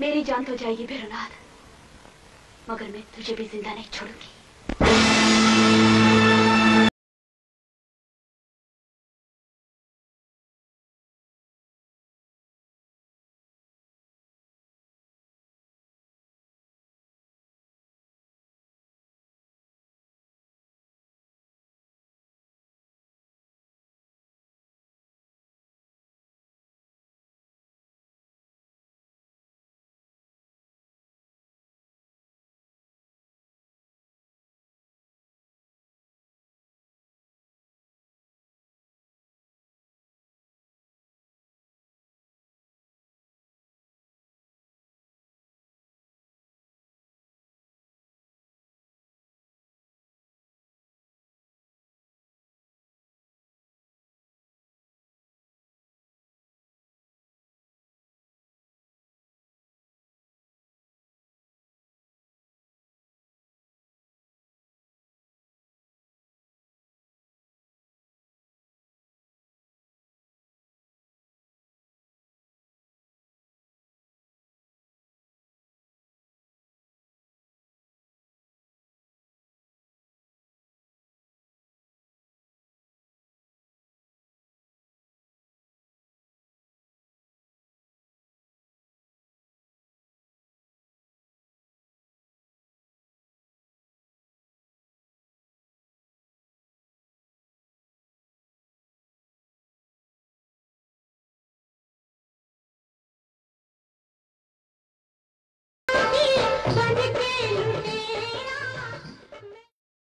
मेरी जान तो जाएगी भैरवनाथ मगर मैं तुझे भी ज़िंदा नहीं छोड़ूँगी।